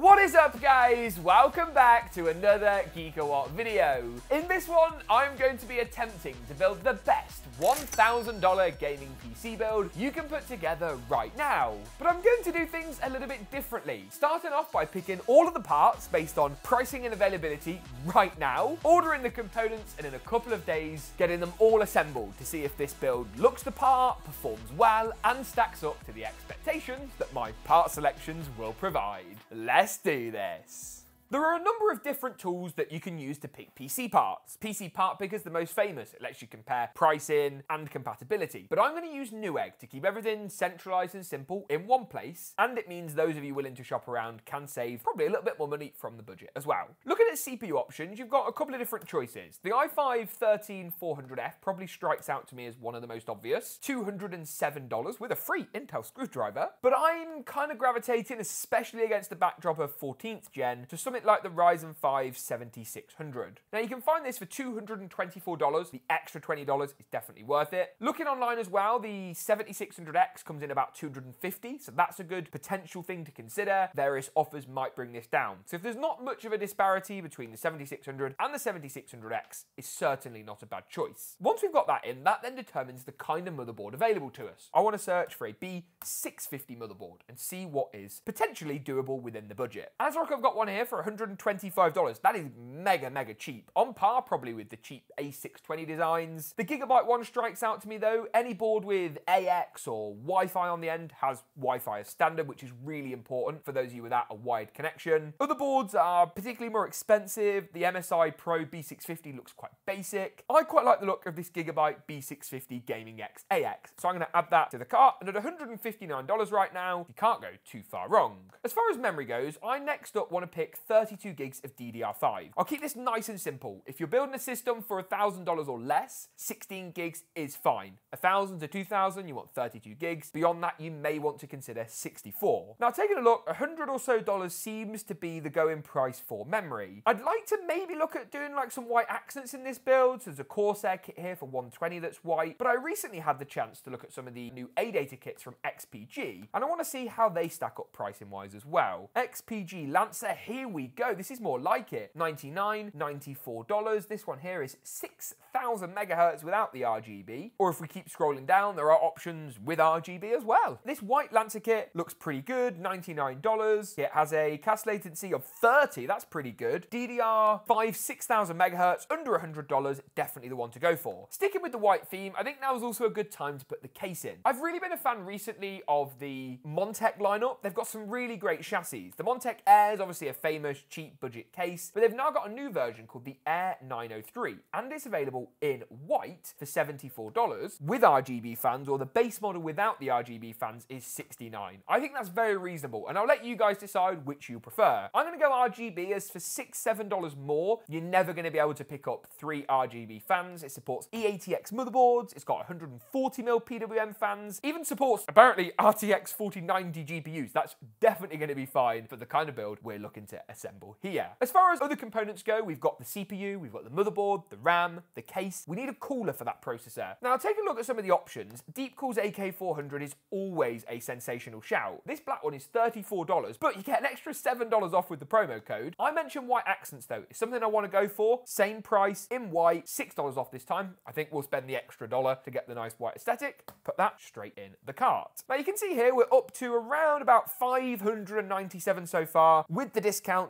What is up guys? Welcome back to another GeekaWhat video. In this one, I'm going to be attempting to build the best $1,000 gaming PC build you can put together right now. But I'm going to do things a little bit differently, starting off by picking all of the parts based on pricing and availability right now, ordering the components and in a couple of days, getting them all assembled to see if this build looks the part, performs well, and stacks up to the expectations that my part selections will provide. Let's Let's do this. There are a number of different tools that you can use to pick PC parts. PC Part Picker is the most famous. It lets you compare pricing and compatibility. But I'm going to use Newegg to keep everything centralized and simple in one place. And it means those of you willing to shop around can save probably a little bit more money from the budget as well. Looking at CPU options, you've got a couple of different choices. The i5-13400F probably strikes out to me as one of the most obvious. $207 with a free Intel screwdriver. But I'm kind of gravitating, especially against the backdrop of 14th gen, to something like the Ryzen 5 7600. Now you can find this for $224. The extra $20 is definitely worth it. Looking online as well, the 7600X comes in about 250, so that's a good potential thing to consider. Various offers might bring this down. So if there's not much of a disparity between the 7600 and the 7600X, it's certainly not a bad choice. Once we've got that in, that then determines the kind of motherboard available to us. I want to search for a B650 motherboard and see what is potentially doable within the budget. ASRock, I've got one here for $125. That is mega, mega cheap. On par probably with the cheap A620 designs. The Gigabyte one strikes out to me though. Any board with AX or Wi-Fi on the end has Wi-Fi as standard, which is really important for those of you without a wide connection. Other boards are particularly more expensive. The MSI Pro B650 looks quite basic. I quite like the look of this Gigabyte B650 Gaming X AX, so I'm going to add that to the cart. And at $159 right now, you can't go too far wrong. As far as memory goes, I next up want to pick 30 32 gigs of DDR5. I'll keep this nice and simple. If you're building a system for $1,000 or less, 16 gigs is fine. 1,000 to 2,000, you want 32 gigs. Beyond that, you may want to consider 64. Now, taking a look, 100 or so dollars seems to be the going price for memory. I'd like to maybe look at doing like some white accents in this build. So there's a Corsair kit here for 120 that's white, but I recently had the chance to look at some of the new ADATA kits from XPG, and I want to see how they stack up pricing wise as well. XPG Lancer, here we go. This is more like it. 99 $94. This one here is 6,000 megahertz without the RGB. Or if we keep scrolling down, there are options with RGB as well. This white Lancer kit looks pretty good, $99. It has a CAS latency of 30, that's pretty good. DDR5, 6,000 megahertz, under $100, definitely the one to go for. Sticking with the white theme, I think now is also a good time to put the case in. I've really been a fan recently of the Montech lineup. They've got some really great chassis. The Montech Air is obviously a famous cheap budget case, but they've now got a new version called the Air 903, and it's available in white for $74 with RGB fans, or the base model without the RGB fans is 69. I think that's very reasonable, and I'll let you guys decide which you prefer. I'm going to go RGB as for 6 $7 more, you're never going to be able to pick up three RGB fans. It supports eATX motherboards, it's got 140mm PWM fans, even supports apparently RTX 4090 GPUs. That's definitely going to be fine for the kind of build we're looking to assemble here. As far as other components go, we've got the CPU, we've got the motherboard, the RAM, the case. We need a cooler for that processor. Now, take a look at some of the options. Deepcool's AK400 is always a sensational shout. This black one is $34, but you get an extra $7 off with the promo code. I mentioned white accents though. It's something I want to go for. Same price, in white, $6 off this time. I think we'll spend the extra dollar to get the nice white aesthetic. Put that straight in the cart. Now you can see here we're up to around about 597 so far. With the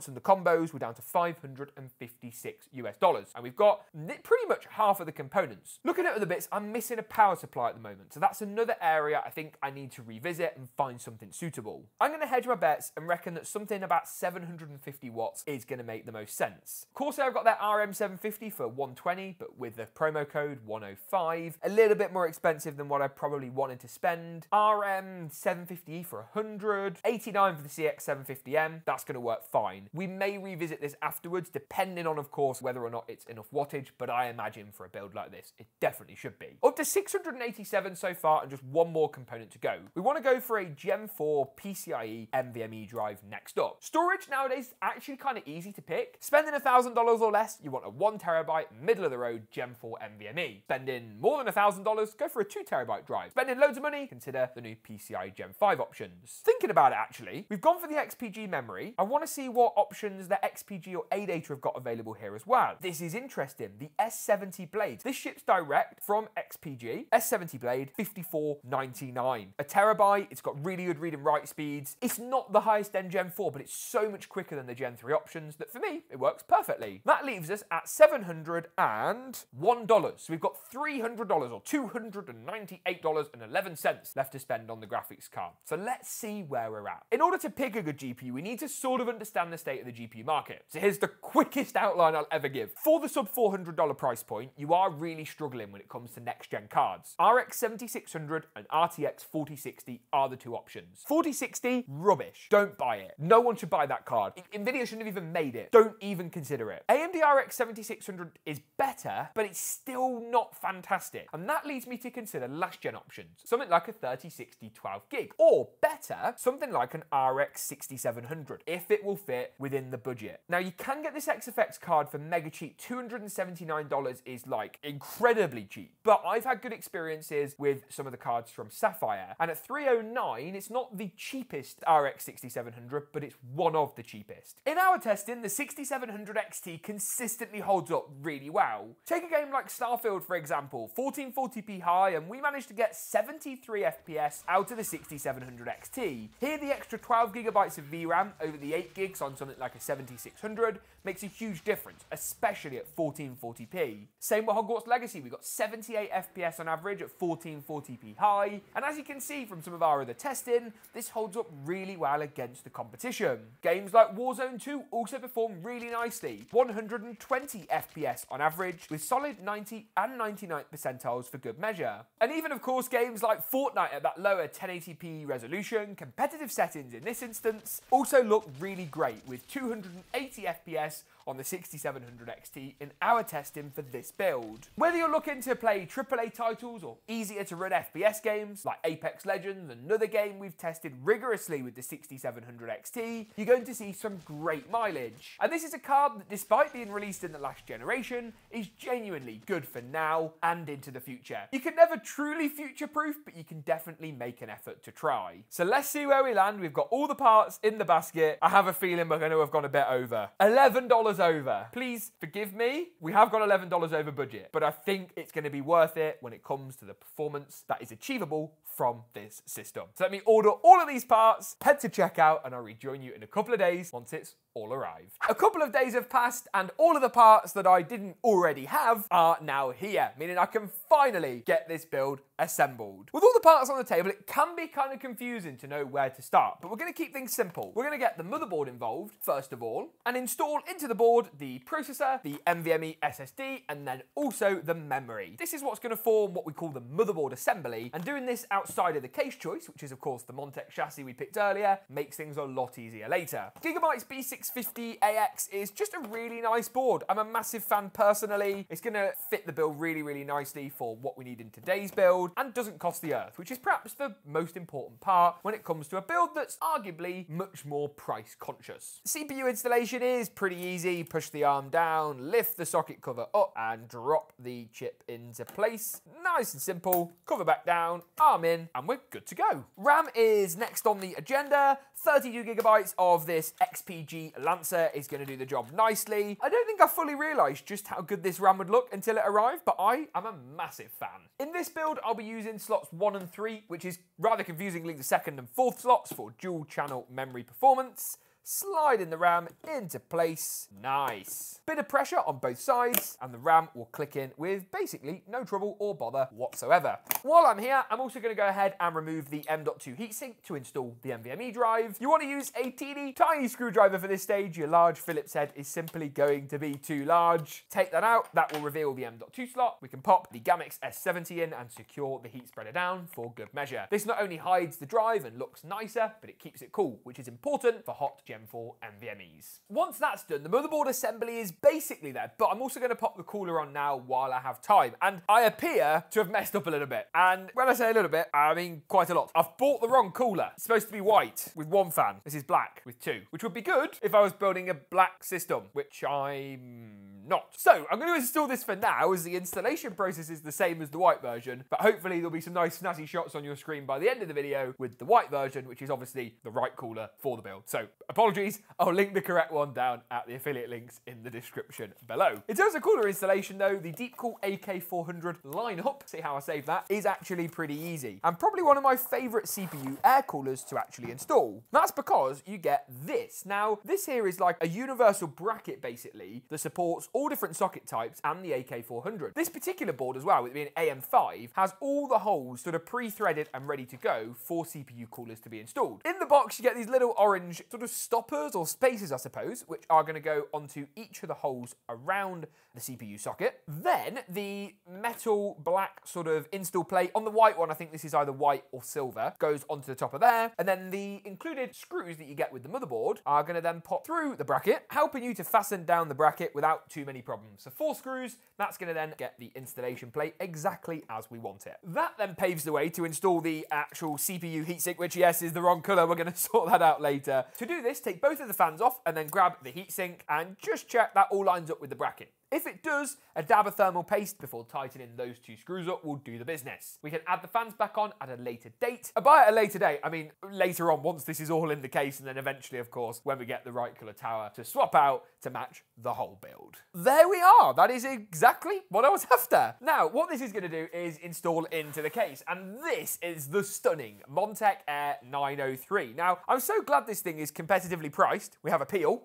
discounts and the combos, we're down to 556 US dollars. And we've got pretty much half of the components. Looking at other bits, I'm missing a power supply at the moment. So that's another area I think I need to revisit and find something suitable. I'm going to hedge my bets and reckon that something about 750 watts is going to make the most sense. Corsair got their RM750 for 120, but with the promo code 105, a little bit more expensive than what I probably wanted to spend. RM750 for 100, 89 for the CX750M, that's going to work fine. We may revisit this afterwards, depending on, of course, whether or not it's enough wattage, but I imagine for a build like this, it definitely should be. Up to 687 so far, and just one more component to go. We want to go for a Gen 4 PCIe NVMe drive next up. Storage nowadays is actually kind of easy to pick. Spending $1,000 or less, you want a one terabyte, middle of the road Gen 4 NVMe. Spending more than $1,000, go for a two terabyte drive. Spending loads of money, consider the new PCIe Gen 5 options. Thinking about it actually, we've gone for the XPG memory. I want to see what options that XPG or ADATA have got available here as well. This is interesting. The S70 blade. This ships direct from XPG. S70 blade, 54.99. A terabyte, it's got really good read and write speeds. It's not the highest end Gen 4, but it's so much quicker than the Gen 3 options that for me, it works perfectly. That leaves us at $701. So we've got $300 or $298.11 left to spend on the graphics card. So let's see where we're at. In order to pick a good GPU, we need to sort of understand the state of the GPU market. So here's the quickest outline I'll ever give. For the sub $400 price point, you are really struggling when it comes to next gen cards. RX 7600 and RTX 4060 are the two options. 4060, rubbish. Don't buy it. No one should buy that card. Nvidia shouldn't have even made it. Don't even consider it. AMD RX 7600 is better, but it's still not fantastic. And that leads me to consider last gen options. Something like a 3060 12 gig. Or better, something like an RX 6700, if it will fit within the budget. Now you can get this XFX card for mega cheap. $279 is like incredibly cheap. But I've had good experiences with some of the cards from Sapphire. And at 309, it's not the cheapest RX 6700, but it's one of the cheapest. In our testing, the 6700 XT consistently holds up really well. Take a game like Starfield, for example, 1440p high, and we managed to get 73 FPS out of the 6700 XT. Here, the extra 12 gigabytes of VRAM over the 8 gigs on like a 7600 makes a huge difference, especially at 1440p. Same with Hogwarts Legacy, we got 78 FPS on average at 1440p high, and as you can see from some of our other testing, this holds up really well against the competition. Games like Warzone 2 also perform really nicely, 120 FPS on average, with solid 90 and 99 percentiles for good measure. And even of course games like Fortnite at that lower 1080p resolution, competitive settings in this instance, also look really great with 280 FPS on the 6700 XT in our testing for this build. Whether you're looking to play AAA titles or easier to run FPS games like Apex Legends, another game we've tested rigorously with the 6700 XT, you're going to see some great mileage. And this is a card that despite being released in the last generation, is genuinely good for now and into the future. You can never truly future-proof, but you can definitely make an effort to try. So let's see where we land. We've got all the parts in the basket. I have a feeling we're going to have gone a bit over. $11 over. Please forgive me. We have got $11 over budget, but I think it's going to be worth it when it comes to the performance that is achievable from this system. So let me order all of these parts, head to checkout, and I'll rejoin you in a couple of days once it's all arrived. A couple of days have passed and all of the parts that I didn't already have are now here, meaning I can finally get this build assembled. With all the parts on the table, it can be kind of confusing to know where to start, but we're going to keep things simple. We're going to get the motherboard involved, first of all, and install into the board the processor, the NVMe SSD, and then also the memory. This is what's going to form what we call the motherboard assembly, and doing this outside of the case choice, which is of course the Montech chassis we picked earlier, makes things a lot easier later. Gigabyte's B650AX is just a really nice board. I'm a massive fan personally. It's going to fit the bill really, really nicely for what we need in today's build and doesn't cost the earth, which is perhaps the most important part when it comes to a build that's arguably much more price conscious. CPU installation is pretty easy. Push the arm down, lift the socket cover up and drop the chip into place. Nice and simple. Cover back down, arm in, and we're good to go. RAM is next on the agenda. 32 gigabytes of this XPG Lancer is going to do the job nicely. I don't think I fully realised just how good this RAM would look until it arrived, but I am a massive fan. In this build, I'll be using slots 1 and 3, which is rather confusingly the second and fourth slots for dual channel memory performance sliding the RAM into place. Nice. Bit of pressure on both sides and the RAM will click in with basically no trouble or bother whatsoever. While I'm here, I'm also going to go ahead and remove the M.2 heatsink to install the NVMe drive. You want to use a teeny tiny screwdriver for this stage. Your large Phillips head is simply going to be too large. Take that out. That will reveal the M.2 slot. We can pop the Gammix S70 in and secure the heat spreader down for good measure. This not only hides the drive and looks nicer, but it keeps it cool, which is important for hot Gen 4 NVMe's. Once that's done, the motherboard assembly is basically there, but I'm also going to pop the cooler on now while I have time. And I appear to have messed up a little bit. And when I say a little bit, I mean quite a lot. I've bought the wrong cooler. It's supposed to be white with one fan. This is black with two, which would be good if I was building a black system, which I'm not. So I'm going to install this for now as the installation process is the same as the white version, but hopefully there'll be some nice snazzy shots on your screen by the end of the video with the white version, which is obviously the right cooler for the build. So apologies, I'll link the correct one down at the affiliate links in the description below. In terms of cooler installation though, the Deepcool AK400 lineup, see how I save that, is actually pretty easy. And probably one of my favorite CPU air coolers to actually install. That's because you get this. Now, this here is like a universal bracket basically that supports all different socket types and the AK400. This particular board as well, with being AM5, has all the holes sort of pre-threaded and ready to go for CPU coolers to be installed. In the box, you get these little orange sort of stoppers or spaces, I suppose, which are going to go onto each of the holes around the CPU socket. Then the metal black sort of install plate on the white one, I think this is either white or silver, goes onto the top of there. And then the included screws that you get with the motherboard are going to then pop through the bracket, helping you to fasten down the bracket without too many problems. So four screws, that's going to then get the installation plate exactly as we want it. That then paves the way to install the actual CPU heatsink, which yes, is the wrong color. We're going to sort that out later. To do this, take both of the fans off and then grab the heatsink and just check that all lines up with the bracket. If it does, a dab of thermal paste before tightening those two screws up will do the business. We can add the fans back on at a later date. By a later date, I mean later on once this is all in the case and then eventually, of course, when we get the right colour tower to swap out to match the whole build. There we are. That is exactly what I was after. Now, what this is going to do is install into the case. And this is the stunning Montech Air 903. Now, I'm so glad this thing is competitively priced. We have a peel.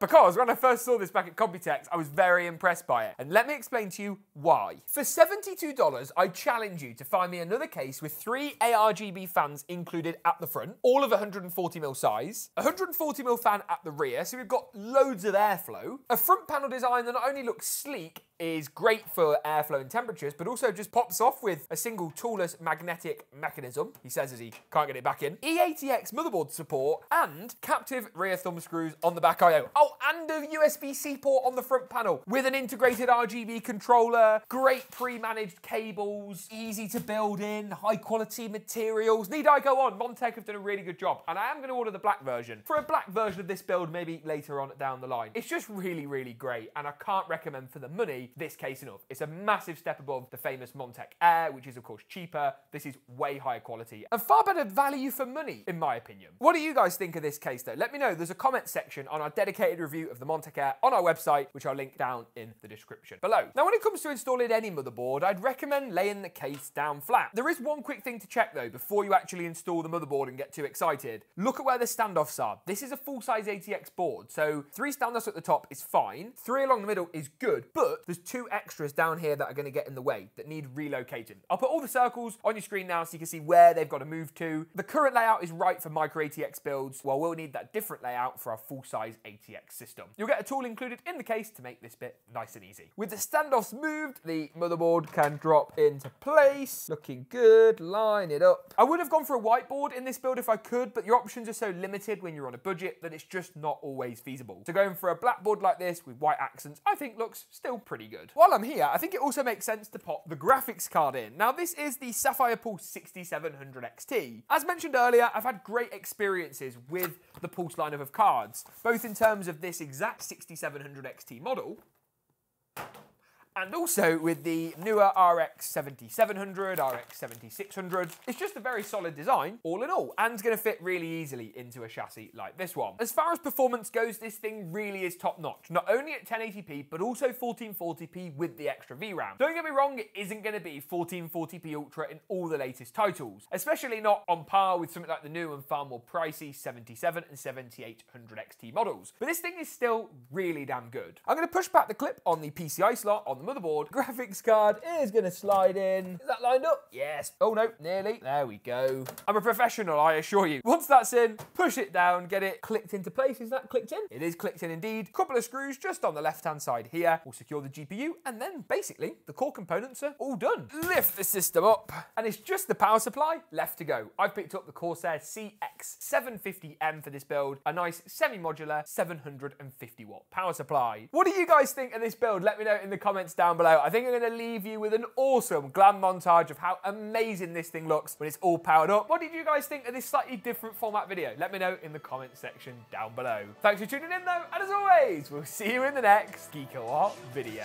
Because when I first saw this back at Computex, I was very impressed by it. And let me explain to you why. For $72, I challenge you to find me another case with three ARGB fans included at the front, all of 140mm size, 140mm fan at the rear, so we've got loads of airflow, a front panel design that not only looks sleek, is great for airflow and temperatures, but also just pops off with a single toolless magnetic mechanism, he says as he can't get it back in, eATX motherboard support, and captive rear thumb screws on the back I.O. Oh, and a USB-C port on the front panel with an integrated RGB controller, great pre-managed cables, easy to build in, high quality materials. Need I go on? Montech have done a really good job. And I am going to order the black version. For a black version of this build, maybe later on down the line. It's just really, really great. And I can't recommend for the money this case enough. It's a massive step above the famous Montech Air, which is of course cheaper. This is way higher quality and far better value for money, in my opinion. What do you guys think of this case though? Let me know. There's a comment section on our dedicated review of the Montech Air on our website, which I'll link down in the description below. Now, when it comes to installing any motherboard, I'd recommend laying the case down flat. There is one quick thing to check though, before you actually install the motherboard and get too excited. Look at where the standoffs are. This is a full-size ATX board, so three standoffs at the top is fine. Three along the middle is good, but there's two extras down here that are gonna get in the way, that need relocating. I'll put all the circles on your screen now so you can see where they've got to move to. The current layout is right for micro ATX builds, while we'll need that different layout for our full-size ATX system. You'll get a tool included in the case to make this bit nice and easy. With the standoffs moved, the motherboard can drop into place. Looking good, line it up. I would have gone for a whiteboard in this build if I could, but your options are so limited when you're on a budget that it's just not always feasible. So going for a blackboard like this with white accents, I think looks still pretty good. While I'm here, I think it also makes sense to pop the graphics card in. Now this is the Sapphire Pulse 6700 XT. As mentioned earlier, I've had great experiences with the Pulse lineup of cards, both in terms of this exact 6700 XT model, and also with the newer RX 7700, RX 7600. It's just a very solid design, all in all, and it's going to fit really easily into a chassis like this one. As far as performance goes, this thing really is top notch, not only at 1080p, but also 1440p with the extra VRAM. Don't get me wrong, it isn't going to be 1440p Ultra in all the latest titles, especially not on par with something like the new and far more pricey 77 and 7800 XT models. But this thing is still really damn good. I'm going to push back the clip on the PCI slot on the motherboard. Graphics card is to slide in. Is that lined up? Yes. Oh no, nearly. There we go. I'm a professional, I assure you. Once that's in, push it down, get it clicked into place. Is that clicked in? It is clicked in indeed. Couple of screws just on the left-hand side here will secure the GPU, and then basically the core components are all done. Lift the system up, and it's just the power supply left to go. I've picked up the Corsair CX750M for this build, a nice semi-modular 750 watt power supply. What do you guys think of this build? Let me know in the comments down below. I think I'm going to leave you with an awesome glam montage of how amazing this thing looks when it's all powered up. What did you guys think of this slightly different format video? Let me know in the comment section down below. Thanks for tuning in though, and as always, we'll see you in the next Geek GeekaWhat video.